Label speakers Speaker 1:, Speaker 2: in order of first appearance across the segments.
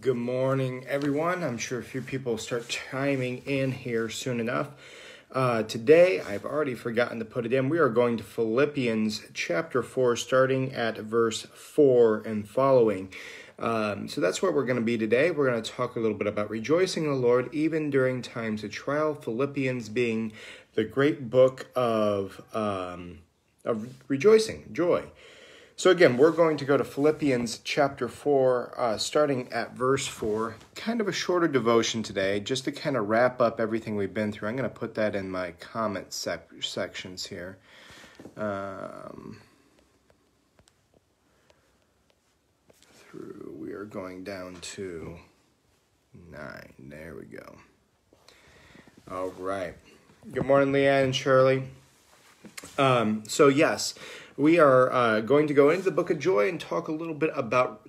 Speaker 1: Good morning, everyone. I'm sure a few people start chiming in here soon enough. Uh, today, I've already forgotten to put it in. We are going to Philippians chapter 4, starting at verse 4 and following. Um, so that's where we're going to be today. We're going to talk a little bit about rejoicing in the Lord even during times of trial. Philippians being the great book of, um, of rejoicing, joy. So, again, we're going to go to Philippians chapter 4, uh, starting at verse 4. Kind of a shorter devotion today, just to kind of wrap up everything we've been through. I'm going to put that in my comment sec- sections here. Um, through, we are going down to 9. There we go. All right. Good morning, Leanne and Shirley. Um, so, yes we are uh, going to go into the book of joy and talk a little bit about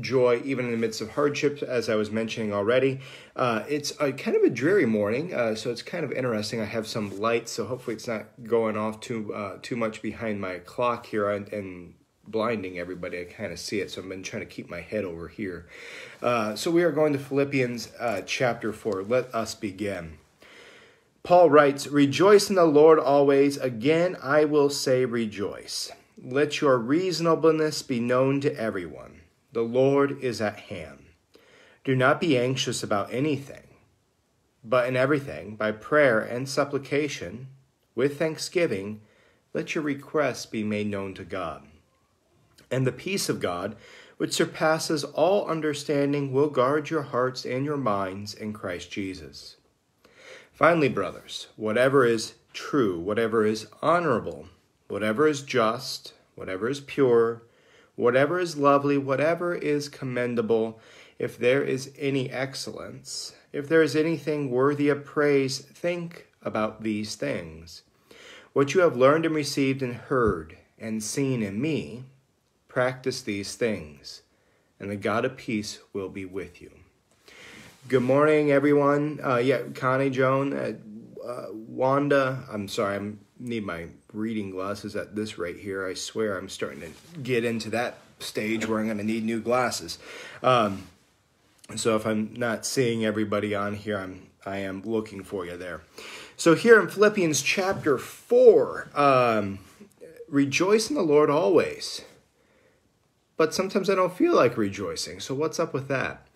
Speaker 1: joy even in the midst of hardships as i was mentioning already. Uh, it's a kind of a dreary morning uh, so it's kind of interesting. I have some lights so hopefully it's not going off too uh, too much behind my clock here and, and blinding everybody. I kind of see it so i've been trying to keep my head over here. Uh, so we are going to philippians uh, chapter 4 let us begin Paul writes, Rejoice in the Lord always. Again, I will say rejoice. Let your reasonableness be known to everyone. The Lord is at hand. Do not be anxious about anything, but in everything, by prayer and supplication, with thanksgiving, let your requests be made known to God. And the peace of God, which surpasses all understanding, will guard your hearts and your minds in Christ Jesus. Finally, brothers, whatever is true, whatever is honorable, whatever is just, whatever is pure, whatever is lovely, whatever is commendable, if there is any excellence, if there is anything worthy of praise, think about these things. What you have learned and received and heard and seen in me, practice these things, and the God of peace will be with you. Good morning, everyone. Uh, yeah, Connie, Joan, uh, uh, Wanda. I'm sorry, I need my reading glasses at this rate here. I swear I'm starting to get into that stage where I'm going to need new glasses. Um, so if I'm not seeing everybody on here, I'm I am looking for you there. So here in Philippians chapter four, um, rejoice in the Lord always. But sometimes I don't feel like rejoicing. So what's up with that?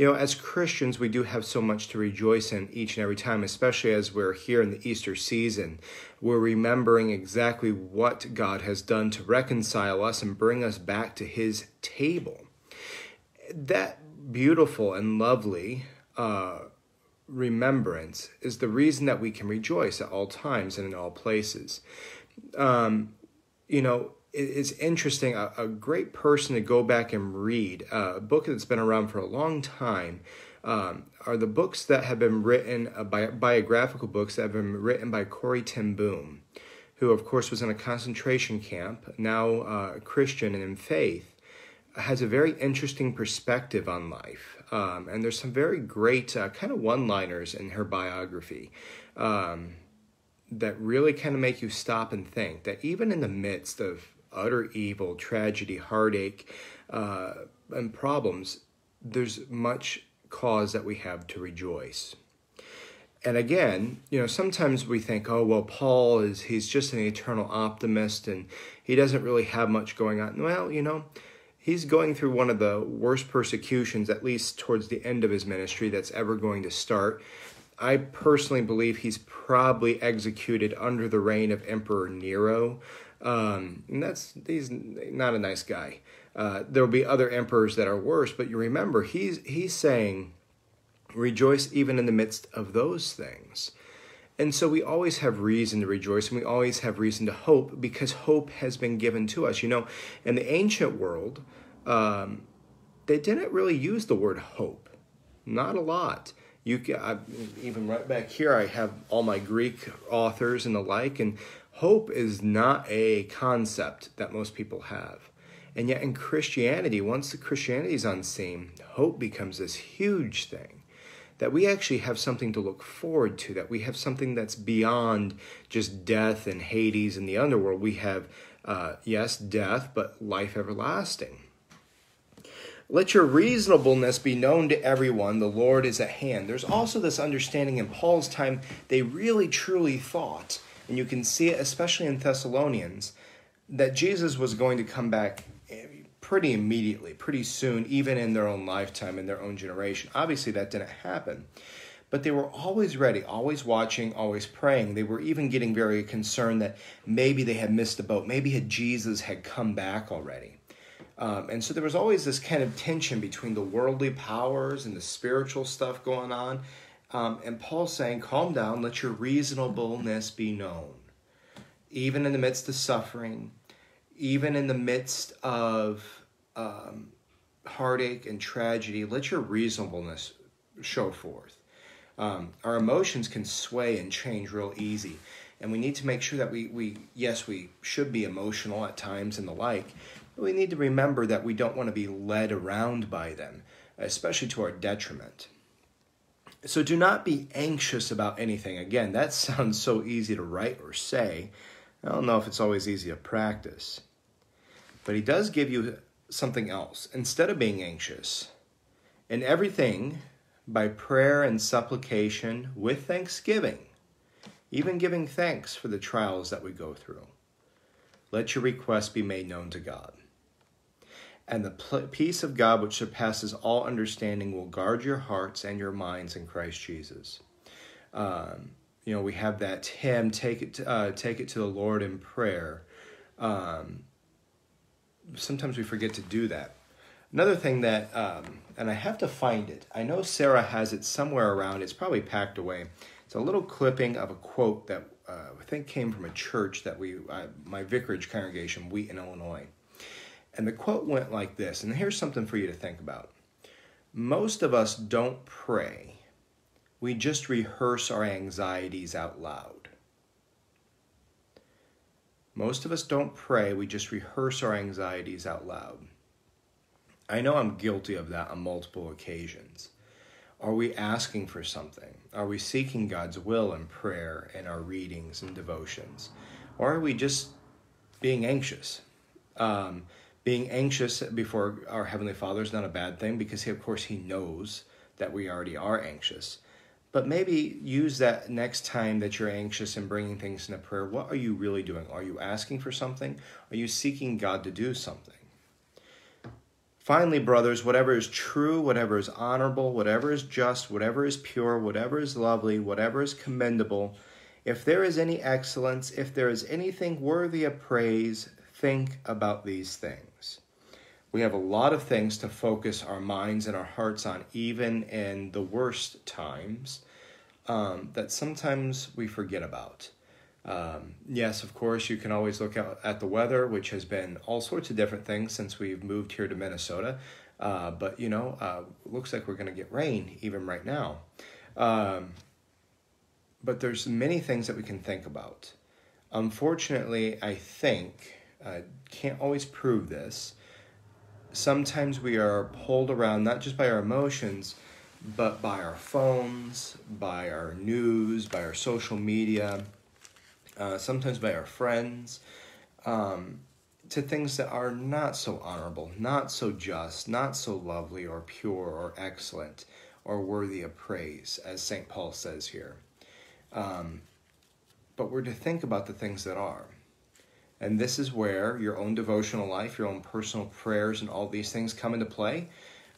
Speaker 1: You know, as Christians, we do have so much to rejoice in each and every time, especially as we're here in the Easter season. We're remembering exactly what God has done to reconcile us and bring us back to His table. That beautiful and lovely uh, remembrance is the reason that we can rejoice at all times and in all places. Um, you know, it's interesting. A, a, great person to go back and read uh, a book that's been around for a long time um, are the books that have been written uh, biographical books that have been written by Corrie ten Boom, who of course was in a concentration camp, now uh, Christian and in faith, has a very interesting perspective on life. Um, and there's some very great uh, kind of one-liners in her biography. Um, that really kind of make you stop and think that even in the midst of utter evil, tragedy, heartache, uh, and problems, there's much cause that we have to rejoice. And again, you know, sometimes we think, oh, well, Paul is, he's just an eternal optimist and he doesn't really have much going on. Well, you know, he's going through one of the worst persecutions, at least towards the end of his ministry, that's ever going to start. I personally believe he's probably executed under the reign of Emperor Nero. Um, and that's he's not a nice guy. Uh, there will be other emperors that are worse, but you remember he's he's saying, rejoice even in the midst of those things. And so we always have reason to rejoice and we always have reason to hope because hope has been given to us. You know, in the ancient world, um, they didn't really use the word hope, not a lot. You can, I, even right back here, I have all my Greek authors and the like, and Hope is not a concept that most people have. And yet in Christianity, once the Christianity is on scene, hope becomes this huge thing. That we actually have something to look forward to, that we have something that's beyond just death and Hades and the underworld. We have, uh, yes, death, but life everlasting. Let your reasonableness be known to everyone. The Lord is at hand. There's also this understanding in Paul's time, they really truly thought, and you can see it especially in Thessalonians, that Jesus was going to come back pretty immediately, pretty soon, even in their own lifetime, in their own generation. Obviously, that didn't happen. But they were always ready, always watching, always praying. They were even getting very concerned that maybe they had missed the boat. Maybe had Jesus had come back already. Um, and so there was always this kind of tension between the worldly powers and the spiritual stuff going on. Um, and Paul's saying, calm down, let your reasonableness be known. Even in the midst of suffering, even in the midst of um, heartache and tragedy, let your reasonableness show forth. Um, our emotions can sway and change real easy. And we need to make sure that we, we, yes, we should be emotional at times and the like, but we need to remember that we don't want to be led around by them, especially to our detriment. So do not be anxious about anything. Again, that sounds so easy to write or say. I don't know if it's always easy to practice. But he does give you something else. Instead of being anxious, in everything, by prayer and supplication, with thanksgiving, even giving thanks for the trials that we go through, let your requests be made known to God. And the peace of God, which surpasses all understanding, will guard your hearts and your minds in Christ Jesus. Um, you know, we have that hymn, "Take it, to, uh, take it to the Lord in prayer." Um, sometimes we forget to do that. Another thing that, um, and I have to find it. I know Sarah has it somewhere around. It's probably packed away. It's a little clipping of a quote that uh, I think came from a church that we, uh, my vicarage congregation, Wheaton, Illinois. And the quote went like this, and here's something for you to think about. Most of us don't pray, we just rehearse our anxieties out loud. Most of us don't pray, we just rehearse our anxieties out loud. I know I'm guilty of that on multiple occasions. Are we asking for something? Are we seeking God's will in prayer and our readings and devotions? Or are we just being anxious? Um, being anxious before our heavenly father is not a bad thing because he, of course he knows that we already are anxious. But maybe use that next time that you're anxious and bringing things into prayer. What are you really doing? Are you asking for something? Are you seeking god to do something? Finally brothers whatever is true whatever is honorable whatever is just whatever is pure whatever is lovely whatever is commendable if there is any excellence if there is anything worthy of praise think about these things. We have a lot of things to focus our minds and our hearts on, even in the worst times, um, that sometimes we forget about. Um, yes, of course, you can always look out at the weather, which has been all sorts of different things since we've moved here to Minnesota. Uh, but, you know, uh, looks like we're going to get rain even right now. Um, but there's many things that we can think about. Unfortunately, I think uh, can't always prove this. Sometimes we are pulled around not just by our emotions, but by our phones, by our news, by our social media, uh, sometimes by our friends, um, to things that are not so honorable, not so just, not so lovely or pure or excellent or worthy of praise, as St. Paul says here. Um, but we're to think about the things that are. And this is where your own devotional life, your own personal prayers, and all these things come into play.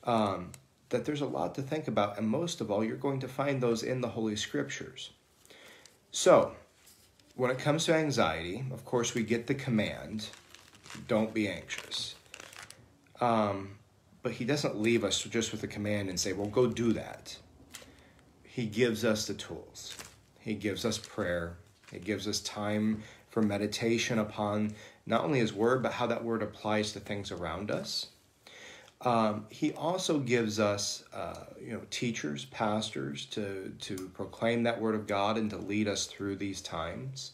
Speaker 1: Um, that there's a lot to think about, and most of all, you're going to find those in the Holy Scriptures. So, when it comes to anxiety, of course, we get the command don't be anxious. Um, but he doesn't leave us just with the command and say, well, go do that. He gives us the tools, he gives us prayer, he gives us time for meditation upon not only His Word, but how that Word applies to things around us. Um, he also gives us, uh, you know, teachers, pastors to to proclaim that Word of God and to lead us through these times.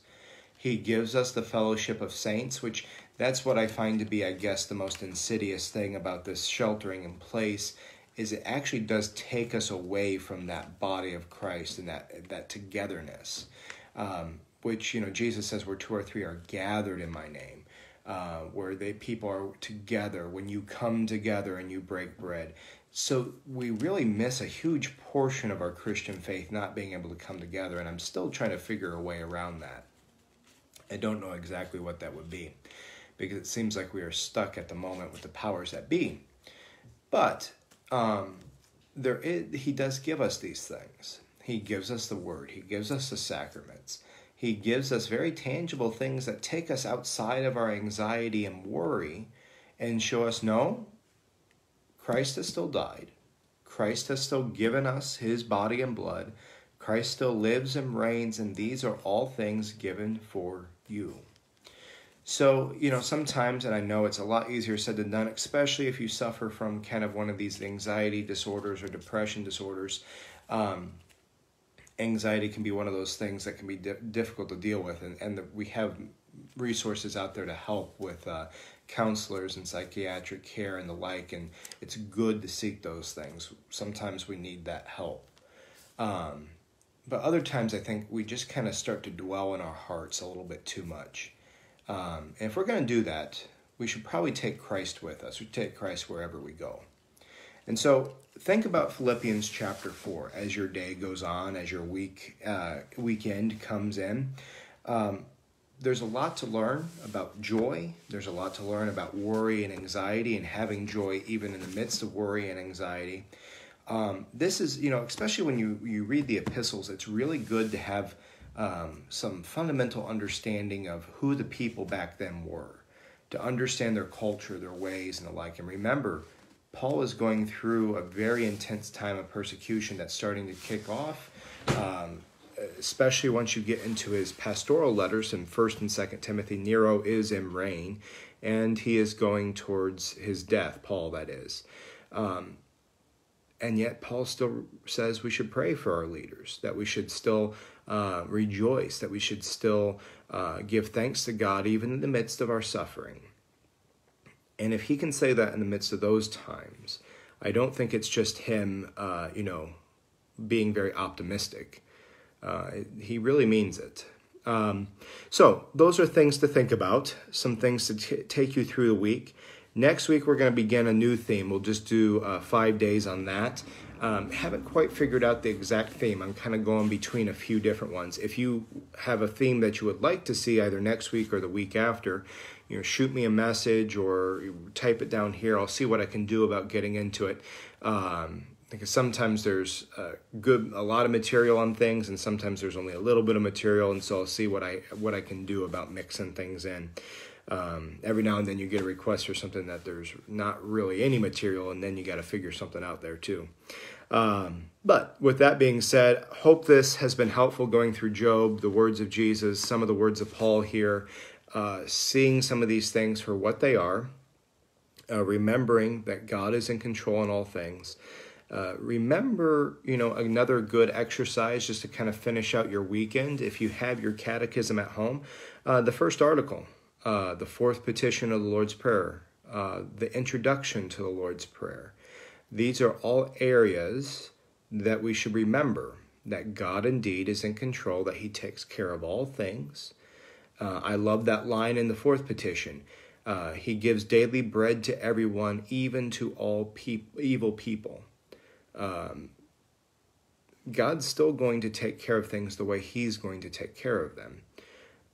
Speaker 1: He gives us the fellowship of saints, which that's what I find to be, I guess, the most insidious thing about this sheltering in place is it actually does take us away from that body of Christ and that that togetherness. Um, which you know Jesus says where two or three are gathered in my name. uh, where they people are together when you come together and you break bread. So we really miss a huge portion of our Christian faith not being able to come together, and I'm still trying to figure a way around that. I don't know exactly what that would be because it seems like we are stuck at the moment with the powers that be. But um, there is, he does give us these things. He gives us the word, he gives us the sacraments. He gives us very tangible things that take us outside of our anxiety and worry and show us no, Christ has still died. Christ has still given us his body and blood. Christ still lives and reigns, and these are all things given for you. So, you know, sometimes, and I know it's a lot easier said than done, especially if you suffer from kind of one of these anxiety disorders or depression disorders. Um, anxiety can be one of those things that can be di- difficult to deal with, and, and the, we have resources out there to help with uh, counselors and psychiatric care and the like, and it's good to seek those things. Sometimes we need that help. Um, but other times, I think we just kind of start to dwell in our hearts a little bit too much um, and if we're going to do that, we should probably take Christ with us. We take Christ wherever we go. And so think about Philippians chapter 4 as your day goes on, as your week uh, weekend comes in. Um, there's a lot to learn about joy. There's a lot to learn about worry and anxiety and having joy even in the midst of worry and anxiety. Um, this is, you know, especially when you, you read the epistles, it's really good to have um, some fundamental understanding of who the people back then were, to understand their culture, their ways, and the like. And remember, Paul is going through a very intense time of persecution that's starting to kick off. Um, especially once you get into his pastoral letters in First and Second Timothy, Nero is in reign, and he is going towards his death. Paul, that is. Um, and yet, Paul still says we should pray for our leaders, that we should still uh, rejoice, that we should still uh, give thanks to God even in the midst of our suffering. And if he can say that in the midst of those times, I don't think it's just him, uh, you know, being very optimistic. Uh, he really means it. Um, so, those are things to think about, some things to t- take you through the week. Next week, we're going to begin a new theme. We'll just do uh, five days on that. Um, haven't quite figured out the exact theme. I'm kind of going between a few different ones. If you have a theme that you would like to see either next week or the week after, you know, shoot me a message or type it down here. I'll see what I can do about getting into it. Um, because sometimes there's a good a lot of material on things and sometimes there's only a little bit of material and so I'll see what I what I can do about mixing things in. Um, every now and then you get a request for something that there's not really any material, and then you got to figure something out there too. Um, but with that being said, hope this has been helpful going through Job, the words of Jesus, some of the words of Paul here, uh, seeing some of these things for what they are, uh, remembering that God is in control in all things. Uh, remember, you know, another good exercise just to kind of finish out your weekend. If you have your catechism at home, uh, the first article, uh, the fourth petition of the Lord's Prayer, uh, the introduction to the Lord's Prayer. These are all areas that we should remember that God indeed is in control, that He takes care of all things. Uh, I love that line in the fourth petition. Uh, he gives daily bread to everyone, even to all peop- evil people. Um, God's still going to take care of things the way He's going to take care of them.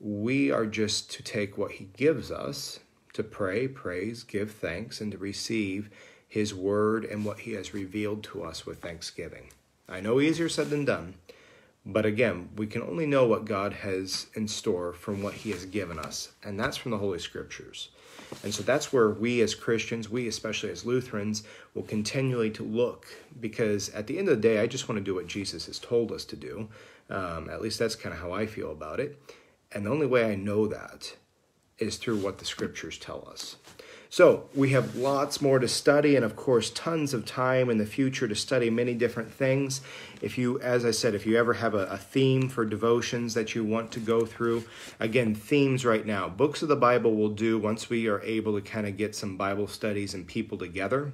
Speaker 1: We are just to take what He gives us, to pray, praise, give thanks, and to receive His Word and what He has revealed to us with thanksgiving. I know easier said than done, but again, we can only know what God has in store from what He has given us, and that's from the Holy Scriptures. And so that's where we as Christians, we especially as Lutherans, will continually to look because at the end of the day, I just want to do what Jesus has told us to do. Um, at least that's kind of how I feel about it. And the only way I know that is through what the scriptures tell us. So we have lots more to study, and of course, tons of time in the future to study many different things. If you, as I said, if you ever have a, a, theme for devotions that you want to go through, again, themes right now, books of the Bible will do once we are able to kind of get some Bible studies and people together.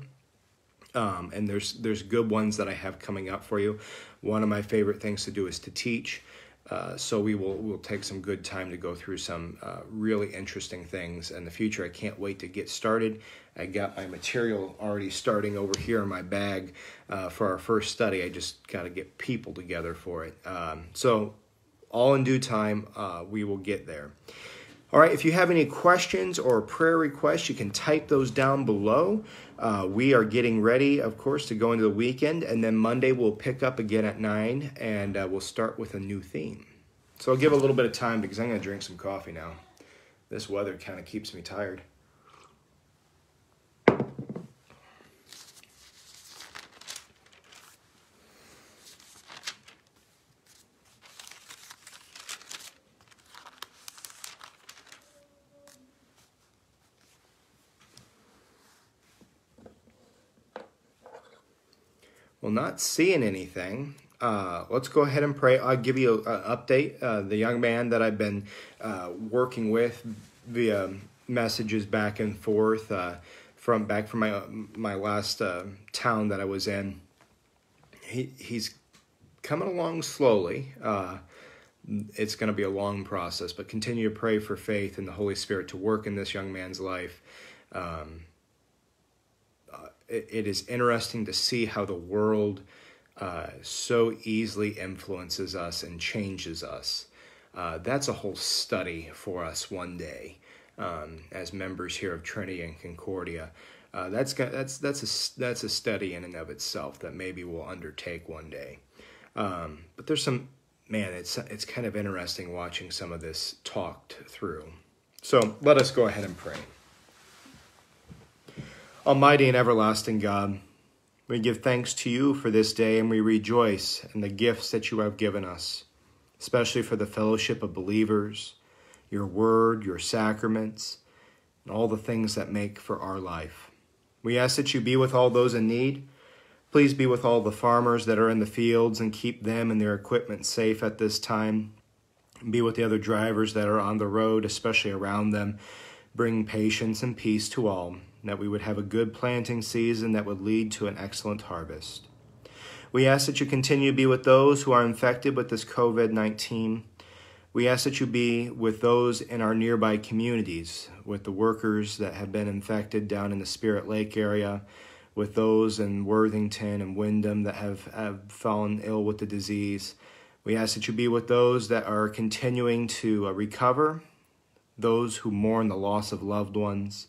Speaker 1: Um, and there's there's good ones that I have coming up for you. One of my favorite things to do is to teach. Uh, so we will we'll take some good time to go through some uh, really interesting things in the future. I can't wait to get started. I got my material already starting over here in my bag uh, for our first study. I just got to get people together for it. Um, so all in due time, uh, we will get there. All right, if you have any questions or prayer requests, you can type those down below. Uh, we are getting ready, of course, to go into the weekend, and then Monday we'll pick up again at 9 and uh, we'll start with a new theme. So I'll give a little bit of time because I'm going to drink some coffee now. This weather kind of keeps me tired. Well, not seeing anything. Uh, let's go ahead and pray. I'll give you an update. Uh, the young man that I've been uh, working with via messages back and forth uh, from back from my my last uh, town that I was in. He he's coming along slowly. Uh, it's going to be a long process, but continue to pray for faith and the Holy Spirit to work in this young man's life. Um, it, is interesting to see how the world uh, so easily influences us and changes us. Uh, that's a whole study for us one day um, as members here of Trinity and Concordia. Uh, that's that's that's a that's a study in and of itself that maybe we'll undertake one day. Um, but there's some man, it's it's kind of interesting watching some of this talked through. So let us go ahead and pray. Almighty and everlasting God, we give thanks to you for this day and we rejoice in the gifts that you have given us, especially for the fellowship of believers, your word, your sacraments, and all the things that make for our life. We ask that you be with all those in need. Please be with all the farmers that are in the fields and keep them and their equipment safe at this time. Be with the other drivers that are on the road, especially around them. Bring patience and peace to all that we would have a good planting season that would lead to an excellent harvest. We ask that you continue to be with those who are infected with this COVID 19. We ask that you be with those in our nearby communities, with the workers that have been infected down in the Spirit Lake area, with those in Worthington and Windom that have, have fallen ill with the disease. We ask that you be with those that are continuing to uh, recover, those who mourn the loss of loved ones,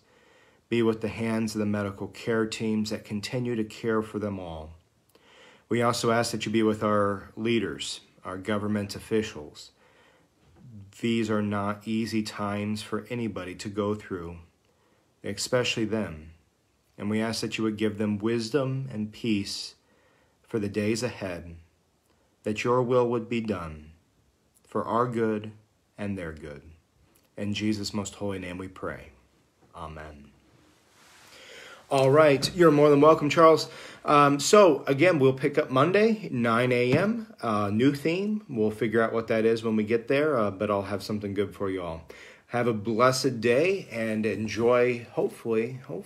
Speaker 1: be with the hands of the medical care teams that continue to care for them all. We also ask that you be with our leaders, our government officials. These are not easy times for anybody to go through, especially them. And we ask that you would give them wisdom and peace for the days ahead, that your will would be done for our good and their good. In Jesus' most holy name we pray. Amen. All right, you're more than welcome, Charles. Um, so again, we'll pick up Monday, 9 a.m. Uh, new theme. We'll figure out what that is when we get there, uh, but I'll have something good for you all. Have a blessed day and enjoy. Hopefully, hopefully.